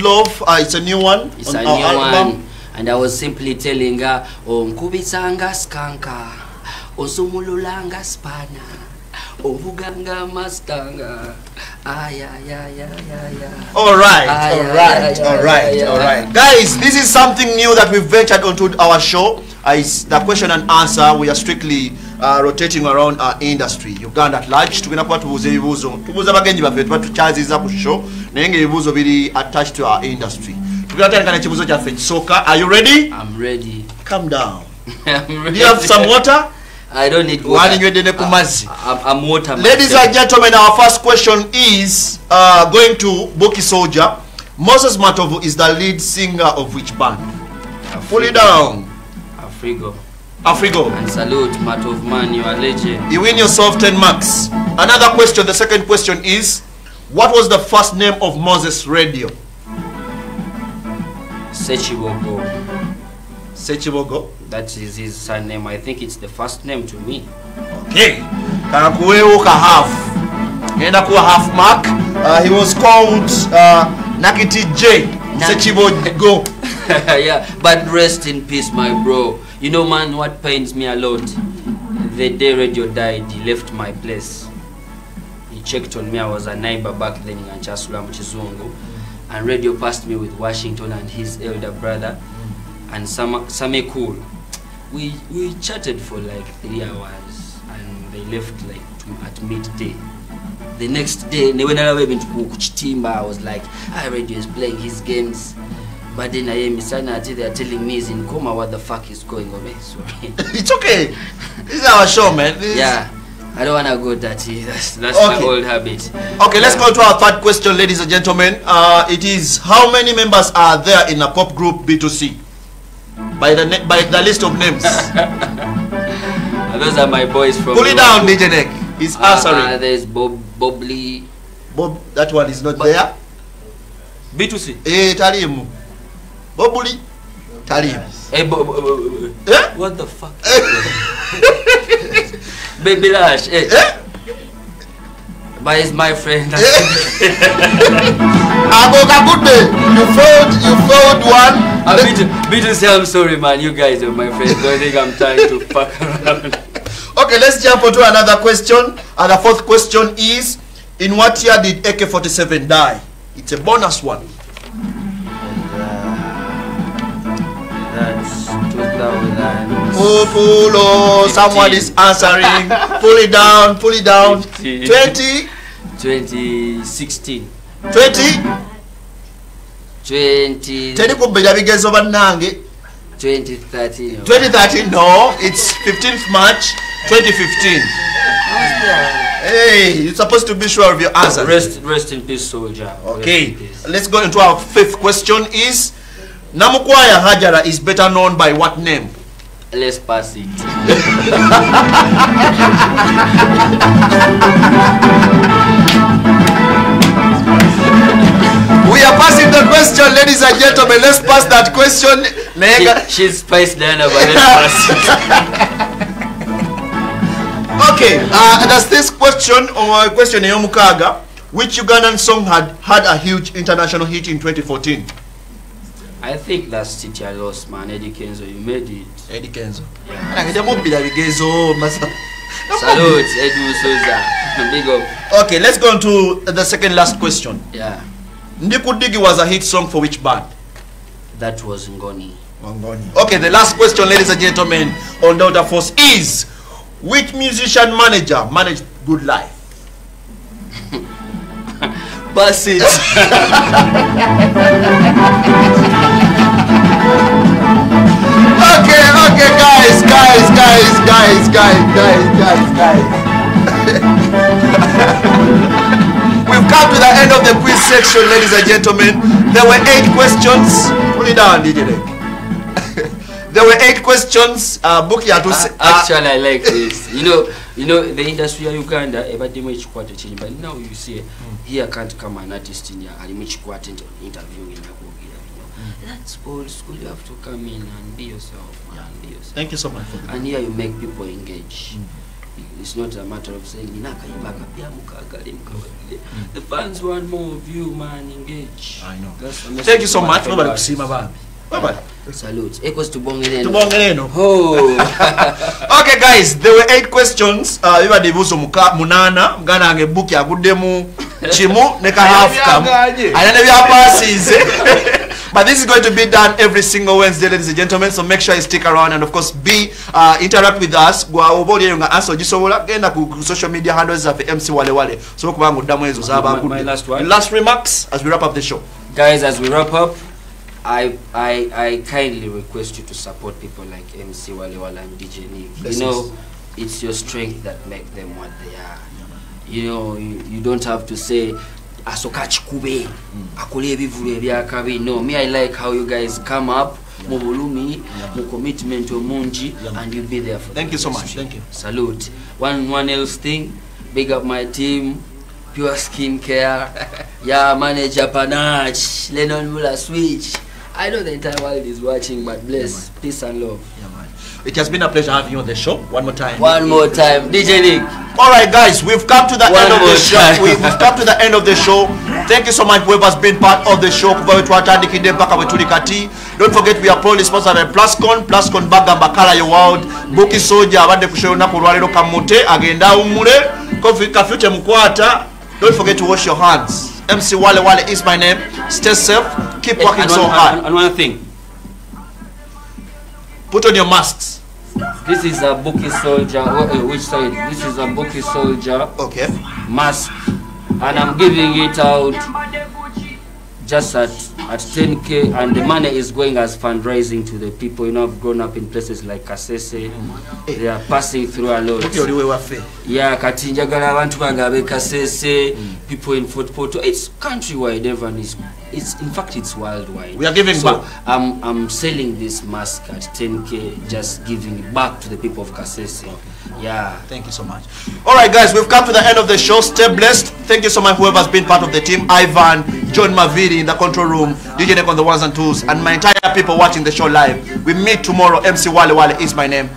Love, uh, it's a new one It's on a our new album. one. And I was simply telling her, onkubitsanga skanka, osumululanga spana, ovuganga mastanga. Ay, ay, ay. All right, all right, yeah, right, all yeah. Guys, this is something new that we've ventured onto our show. Uh, it's the question and answer. We are strictly uh, rotating around our industry. Uganda at large. Tugenda kuba tubuuza ebibuuzo. Tubuuza bagenyi baffe tuba tukyaziza ku show naye ngaebibuuzo biri attached to our industry. Tugenda tutandika n'ekibuuzo kyaffe ekisooka. Are you ready? I'm ready. Calm down. Do you have some water? I don't need Waninywedde ne ku mazzi. I'm, I'm water. Ladies and gentlemen, our first question is uh, going to Boki Soldier. Moses Matovu is the lead singer of which band? Pull it down. Afrigo. Afrigo. And salute, matovu Man, you are legend. You win yourself 10 marks. Another question, the second question is what was the first name of Mowzey Radio? Ssekibogo. Ssekibogo. That is his surname. I think it's the first name to me. Okay. Kakuwewo ka half. Ngenda kuwa half mark. Uh, he was called uh, Nakiti J. Sechibogo. yeah, but rest in peace, my bro. You know, man, what pains me a lot? The day radio died, he left my place. He checked on me. I was a neighbor back then in Anchasula Mchizungu. And radio passed me with Washington and his elder brother and Sam Same Cool. We, we chatted for like three hours and they left like to, at midday. The next day, when I went to Kuchitimba, I was like, ah, radio is playing his games. But then I hear Misanati, they are telling me he's in coma. What the fuck is going on? Sorry. It's okay. This is our show, man. This is- yeah, I don't wanna go dirty. That's that's Okay. my old habit. Okay, let's go to our third question, ladies and gentlemen. Uh, it is how many members are there in a pop group B2C? By the by the list of names. Those are my boys from. Pull it down, DJ Nick. He's Uh, uh, there's Bob Bobley. Bob, that one is not But- there. B2C. Eh, talimu. Bobuli. Talimu. Hey, Bo- Bo- Bo- Bo- Eh? What the fuck? Bobby Lash. Hey. Eh. eh? But he's my friend. Aboga good day. You failed. You failed one. I'm B2, B2C, I'm sorry, man. You guys are my friends. Don't think I'm trying to fuck around. Okay, let's jump on to another question. And the fourth question is, in what year did AK-47 die? It's a bonus one. That's 2000. Pull, pull, oh, someone is answering. pull it down, pull it down. Fifty. 20, 2016. 20, 20. teri kubbeja bigezo bannange 2013. 2013 no it's 15th march 2015 hey you're supposed to be sure of your answer Rest, rest in peace, soldier. okay peace. let's go into our fifth question is namukwaya hajara is better known by what name Let's pass it. we are passing the question ladies and gentlemen let's pass that question She, she's Spice Diana, but let's pass it. Okay, uh, that's this question or question ey'omukaaga. Which Ugandan song had had a huge international hit in 2014? I think that's Sitya Loss, man. Eddie Kenzo, you made it. Eddie Kenzo. Nange mubbira bigezo masa. Salute, Edu Souza. Big up. Okay, let's go on to the second last question. Yeah, Ndikudigi was a hit song for which band? that was Ngoni. Ngoni. Okay, the last question, ladies and gentlemen, on Delta Force is which musician manager managed Goodlyfe? It. Okay, okay, guys, guys, guys, guys, guys, guys, guys, guys. We've come to the end of the quiz section, ladies and gentlemen. There were eight questions. Put it down, DJ there were eight questions. Uh, Buki had to say, Uh, Actually, I like this. You know, you know, the industry of Uganda, ebademu ekikwate kingi, but now you see, here can't come an artist in here, alimu ekikwate nakwogera bino. That's old school. You have to come in and be yourself, Yeah. And Be yourself. Thank you so much for. And here you make people engage. Mm. it's not a matter of saying mm. akayimba akapya mukagale the fans want more of you man engage I know. That's thank you so much fellow babali Bye-bye. Bye-bye. salute equals to bongere To eno oh okay guys there were eight questions uh, bibadde ebibuuzo muka- Munana. muganda wange buki aguddemu kimu ne kahafu kamu alina ne byapasiize But this is going to be done every single Wednesday, ladies and gentlemen. So make sure you stick around and, of course, be uh, interact with us. Gwa oba oli nga answer ogisobola genda ku social media handles of MC Wale Wale. So kubanga oddamu ezo zaba My- my last one. Last remarks as we wrap up the show. guys as we wrap up I, I I kindly request you to support people like MC Wale Wale and DJ Nick. You know, it's your strength that make them what they are. You know, you, you don't have to say asoka chikube akole ebivulu ebyakabi no me i like how you guys come up mu bulumi mu commitment omungi and you be there for Thank you so much. Thank you. salute. One one else thing big up my team pure skin care. Yeah manager panach lennon mula switch. I know the entire world is watching but bless peace and love. Yeah. It has been a pleasure having you on the show. One more time. one more time dj nick All right, guys, we've come to the One end of the show. We've come to the end of the show. Thank you so much, whoever's been part of the show. Kuva wetu watandikidde mpaka bwe tuli kati. Don't forget we are proudly sponsored by Plascon. Plascon bagamba color your world. Buki Solja abadde ku show olunaku olwaleero kamute agenda awummule. Kofi kafyu temukwata. Don't forget to wash your hands. MC Wale Wale is my name. Stay safe. Keep working and, so one, hard. and, and one thing Put on your masks. this is a bookie soldier. Uh, which side? This is a bookie soldier. Okay. mask. And i'm giving it out just at at 10k and the money is going as fundraising to the people. You know I've grown up in places like kasese. They are passing through a lot. Yeah Katinja, abe kasese. People in fort Porto. it's countrywide everyone is it's in fact it's worldwide We are giving so back. i'm i'm selling this mask at 10k just giving it back to the people of kasese yeah Thank you so much. All right, guys, we've come to the end of the show. Stay blessed. Thank you so much, whoever's been part of the team. Ivan, John Maviri in the control room, DJ Nick on the ones and twos, and my entire people watching the show live. We meet tomorrow. MC Wale Wale is my name.